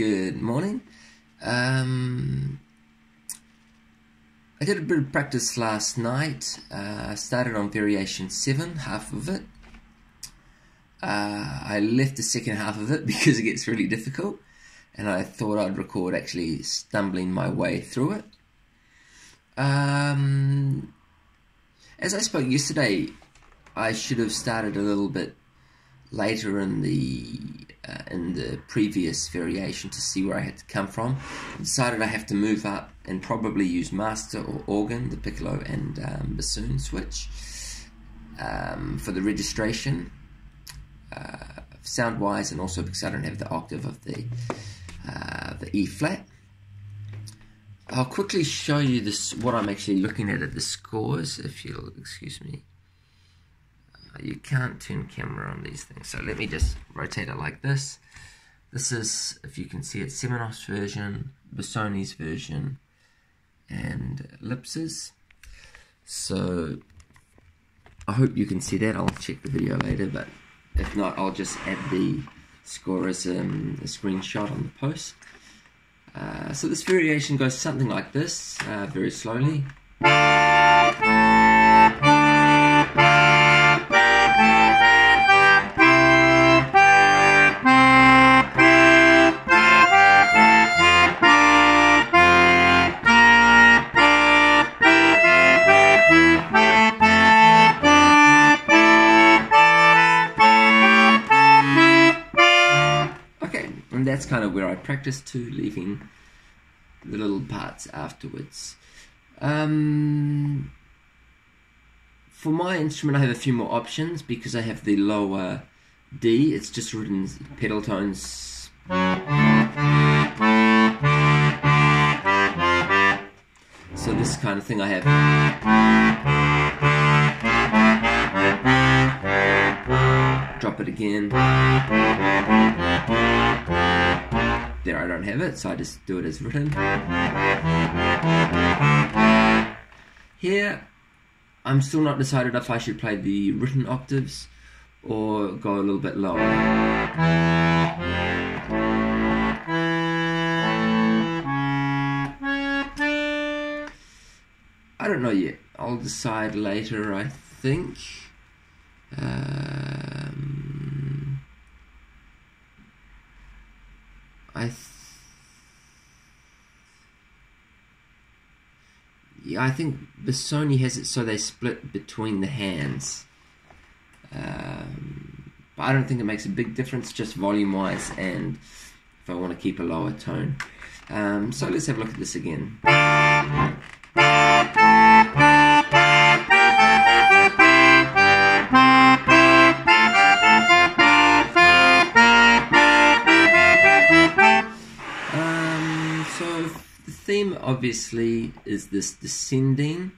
Good morning. Um, I did a bit of practice last night. Uh, I started on variation 7, half of it. Uh, I left the second half of it because it gets really difficult, and I thought I'd record actually stumbling my way through it. Um, as I spoke yesterday, I should have started a little bit later in the uh, in the previous variation to see where I had to come from. I decided I have to move up and probably use master or organ, the piccolo and um, bassoon switch um, for the registration, uh, sound wise, and also because I don't have the octave of the uh, the E flat. I'll quickly show you this what I'm actually looking at at the scores, if you'll excuse me you can't turn camera on these things. So let me just rotate it like this. This is, if you can see it, Simonoff's version, Busoni's version, and Lips's. So I hope you can see that. I'll check the video later, but if not, I'll just add the score as a screenshot on the post. Uh, so this variation goes something like this, uh, very slowly. That's kind of where I practice to, leaving the little parts afterwards. Um, for my instrument, I have a few more options because I have the lower D. It's just written pedal tones. So this kind of thing I have. Drop it again there I don't have it, so I just do it as written. Here, I'm still not decided if I should play the written octaves or go a little bit lower. I don't know yet. I'll decide later, I think. Um, I yeah, I think Busoni has it so they split between the hands. Um, but I don't think it makes a big difference, just volume wise, and if I want to keep a lower tone. Um, so let's have a look at this again. Obviously is this descending.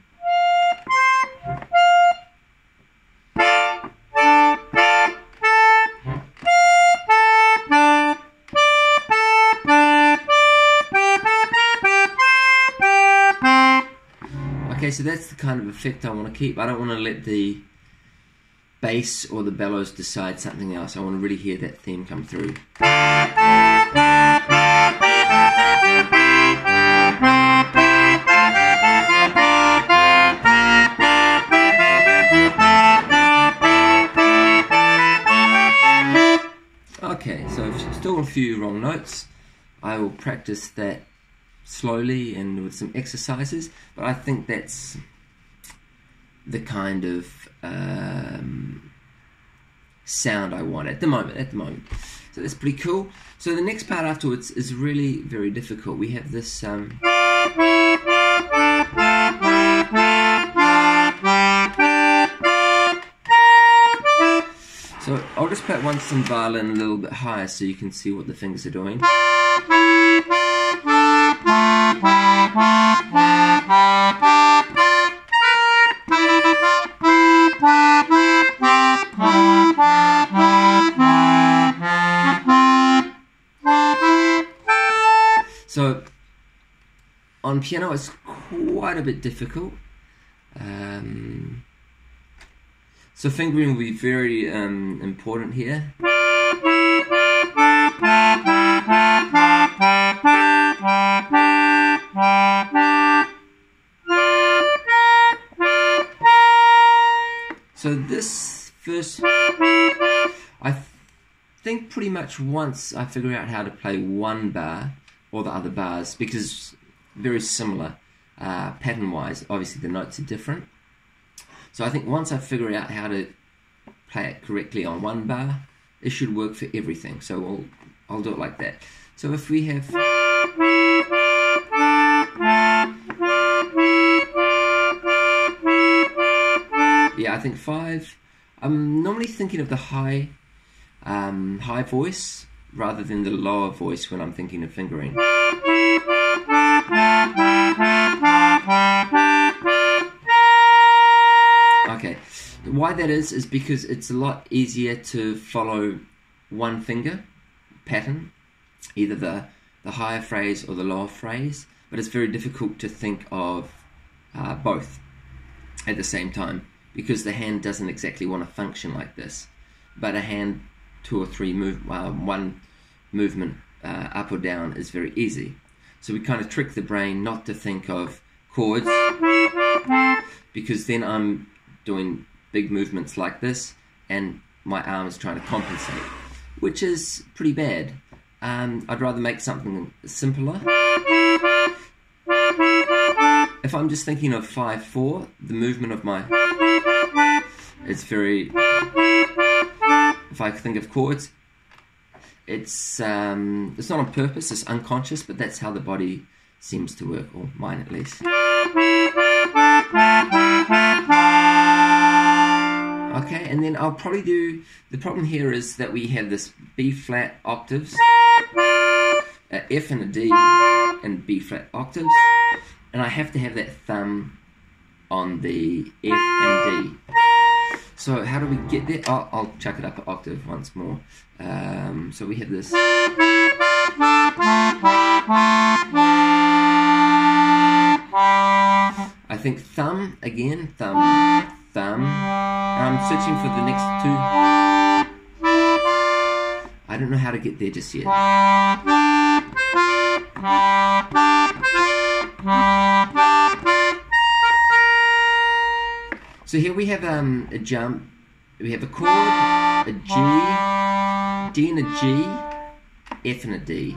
Okay, so that's the kind of effect I want to keep. I don't want to let the bass or the bellows decide something else. I want to really hear that theme come through. A few wrong notes. I will practice that slowly and with some exercises, but I think that's the kind of um, sound I want at the moment. At the moment, so that's pretty cool. So the next part afterwards is really very difficult. We have this. Um, So I'll just put one some violin a little bit higher so you can see what the fingers are doing. So on piano it's quite a bit difficult. Um, so fingering will be very um, important here. So this first, I think pretty much once I figure out how to play one bar or the other bars because very similar uh, pattern wise. Obviously the notes are different. So I think once I figure out how to play it correctly on one bar, it should work for everything. So we'll, I'll do it like that. So if we have yeah, I think five. I'm normally thinking of the high, um, high voice rather than the lower voice when I'm thinking of fingering. Why that is is because it's a lot easier to follow one finger pattern, either the the higher phrase or the lower phrase, but it's very difficult to think of uh, both at the same time because the hand doesn't exactly want to function like this. But a hand, two or three move, uh, one movement uh, up or down is very easy. So we kind of trick the brain not to think of chords because then I'm doing big movements like this and my arm is trying to compensate, which is pretty bad. Um, I'd rather make something simpler. If I'm just thinking of 5-4, the movement of my... It's very... If I think of chords, it's um, it's not on purpose, it's unconscious, but that's how the body seems to work, or mine at least. Okay, and then I'll probably do, the problem here is that we have this B flat octaves, F and a D, and B flat octaves, and I have to have that thumb on the F and D. So how do we get there? Oh, I'll chuck it up an octave once more. Um, so we have this. I think thumb again, thumb, thumb. I'm searching for the next two. I don't know how to get there just yet. So here we have um, a jump. We have a chord, a G, D and a G, F and a D.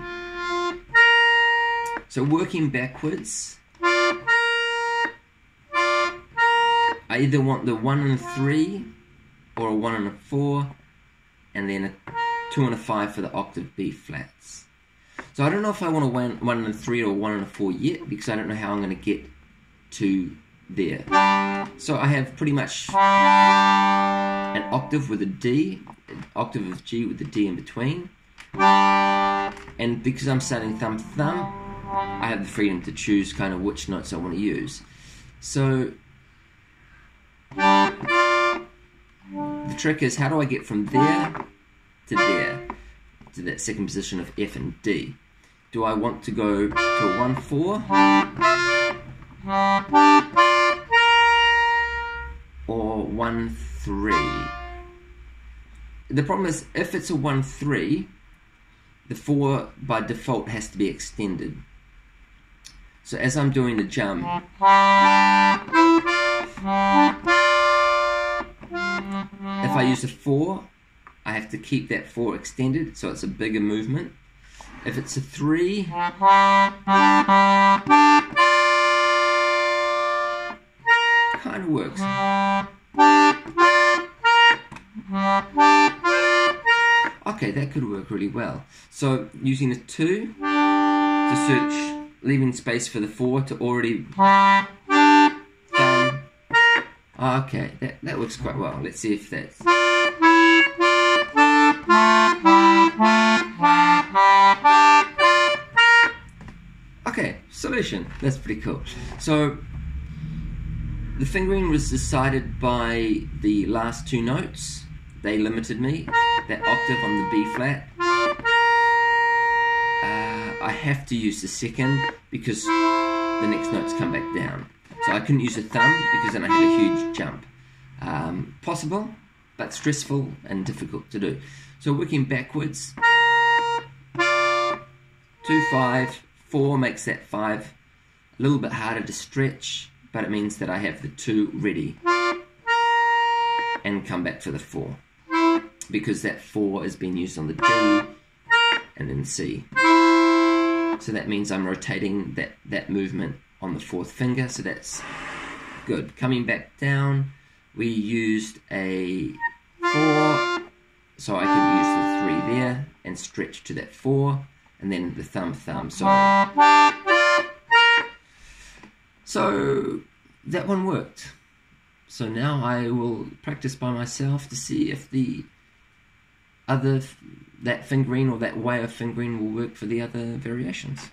So working backwards, I either want the 1 and a 3, or a 1 and a 4, and then a 2 and a 5 for the octave B flats. So I don't know if I want a 1, one and a 3 or 1 and a 4 yet, because I don't know how I'm going to get to there. So I have pretty much an octave with a D, an octave of G with a D in between. And because I'm starting thumb thumb, I have the freedom to choose kind of which notes I want to use. So the trick is how do I get from there to there, to that second position of F and D? Do I want to go to a 1 4? Or 1 3? The problem is if it's a 1 3, the 4 by default has to be extended. So as I'm doing the jump, I use a 4, I have to keep that 4 extended, so it's a bigger movement. If it's a 3, kind of works. Okay, that could work really well. So using a 2 to search leaving space for the four to already Ah, okay, that, that works quite well. Let's see if that's... Okay, solution. That's pretty cool. So, the fingering was decided by the last two notes. They limited me. That octave on the B flat uh, I have to use the second because the next notes come back down. So I couldn't use a thumb because then I had a huge jump. Um, possible, but stressful and difficult to do. So working backwards, two, five, four makes that 5 a little bit harder to stretch, but it means that I have the 2 ready and come back for the 4. because that 4 is being used on the D and then C. So that means I'm rotating that, that movement on the fourth finger, so that's good. Coming back down, we used a 4, so I could use the 3 there and stretch to that 4, and then the thumb thumb. So, so that one worked. So now I will practice by myself to see if the other that fingering or that way of fingering will work for the other variations.